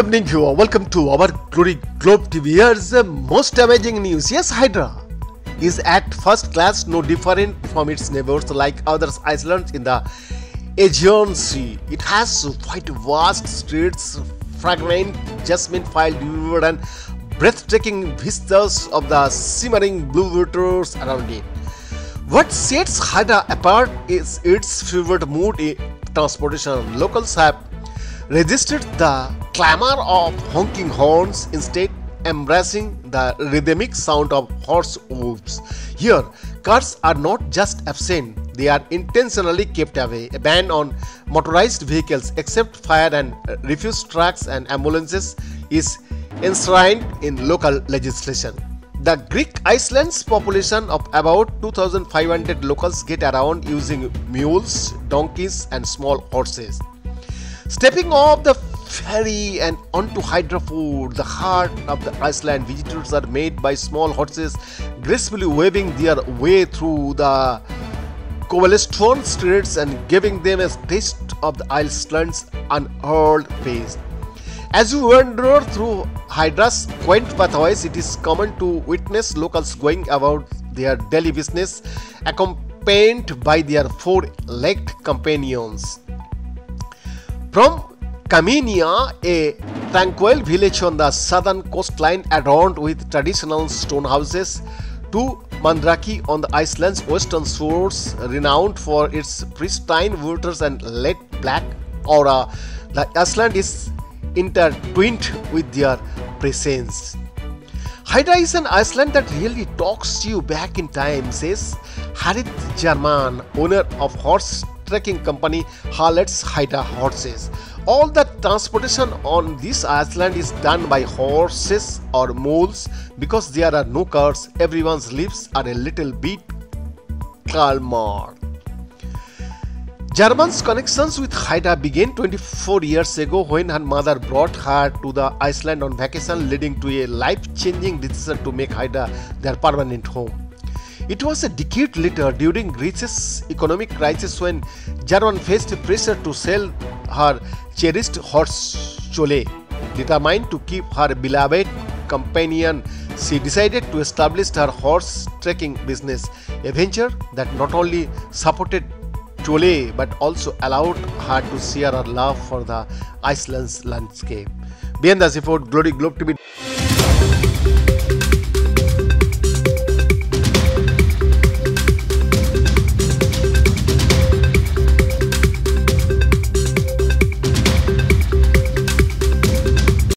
evening viewer welcome to our glory globe tv here's the most amazing news. Yes hydra is at first class no different from its neighbors like other islands in the aegean sea. It has quite vast streets fragrant jasmine filled river and breathtaking vistas of the simmering blue waters around it. What sets hydra apart is its favored mode in transportation. Locals have resisted the clamor of honking horns, instead embracing the rhythmic sound of horse hooves. Here, cars are not just absent, they are intentionally kept away. A ban on motorized vehicles except fire and refuse trucks and ambulances is enshrined in local legislation. The Greek island's population of about 2500 locals get around using mules, donkeys and small horses. Stepping off the ferry and onto Hydrafood, the heart of the Iceland, visitors are made by small horses gracefully waving their way through the cobblestone streets and giving them a taste of the Iceland's unheard pace. As you wander through Hydra's quaint pathways, it is common to witness locals going about their daily business, accompanied by their four-legged companions. From Kaminia, a tranquil village on the southern coastline adorned with traditional stone houses, to Mandraki on the Iceland's western shores, renowned for its pristine waters and lead black aura, the Iceland is intertwined with their presence. Hydra is an Iceland that really talks you back in time, says Harriet Jarman, owner of horse trekking company Harriet's Hydra Horses. All the transportation on this island is done by horses or mules because there are no cars, everyone's lives are a little bit calmer. Jarman's connections with Hydra began 24 years ago when her mother brought her to the Iceland on vacation leading to a life-changing decision to make Hydra their permanent home. It was a decade later, during Greece's economic crisis, when German faced pressure to sell her cherished horse Chloe. Determined to keep her beloved companion, she decided to establish her horse trekking business, a venture that not only supported Chloe but also allowed her to share her love for the Iceland's landscape. Behind the effort, Glory Globe TV.